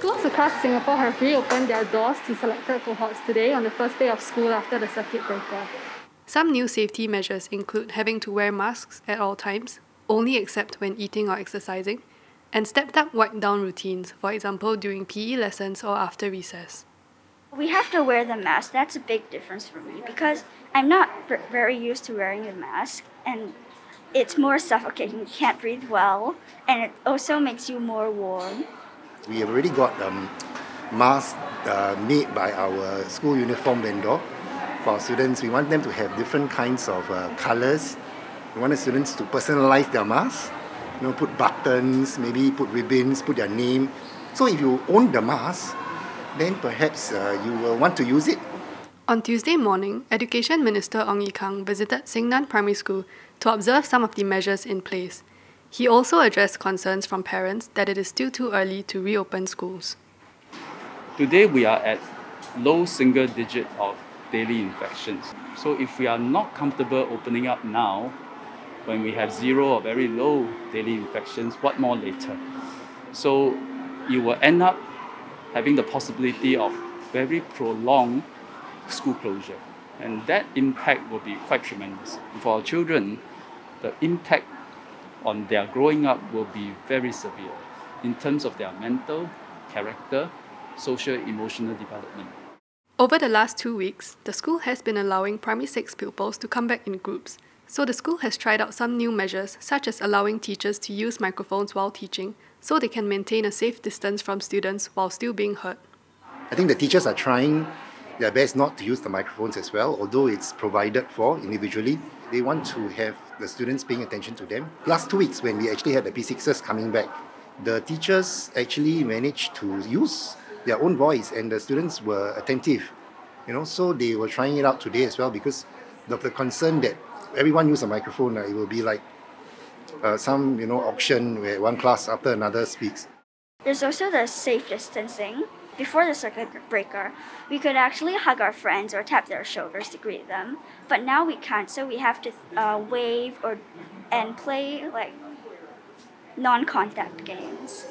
Schools across Singapore have reopened their doors to selected cohorts today on the first day of school after the circuit breaker. Some new safety measures include having to wear masks at all times, only except when eating or exercising, and stepped up wipe down routines, for example during PE lessons or after recess. We have to wear the mask. That's a big difference for me because I'm not very used to wearing the mask and it's more suffocating. You can't breathe well and it also makes you more warm. We have already got um, masks uh, made by our school uniform vendor for our students. We want them to have different kinds of uh, colors. We want the students to personalize their masks. you know, put buttons, maybe put ribbons, put their name. So if you own the mask, then perhaps uh, you will want to use it. On Tuesday morning, Education Minister Ong Ye Kung visited Xingnan Primary School to observe some of the measures in place. He also addressed concerns from parents that it is still too early to reopen schools. Today we are at low single digit of daily infections. So if we are not comfortable opening up now, when we have zero or very low daily infections, what more later? So you will end up having the possibility of very prolonged school closure. And that impact will be quite tremendous. For our children, the impact on their growing up will be very severe in terms of their mental, character, social, emotional development. Over the last two weeks, the school has been allowing primary 6 pupils to come back in groups so the school has tried out some new measures, such as allowing teachers to use microphones while teaching, so they can maintain a safe distance from students while still being heard. I think the teachers are trying their best not to use the microphones as well, although it's provided for individually. They want to have the students paying attention to them. Last two weeks, when we actually had the P6s coming back, the teachers actually managed to use their own voice and the students were attentive. You know, so they were trying it out today as well because of the concern that everyone use a microphone, uh, it will be like uh, some you know auction where one class after another speaks. There's also the safe distancing. Before the circuit breaker, we could actually hug our friends or tap their shoulders to greet them, but now we can't. So we have to uh, wave or and play like non-contact games.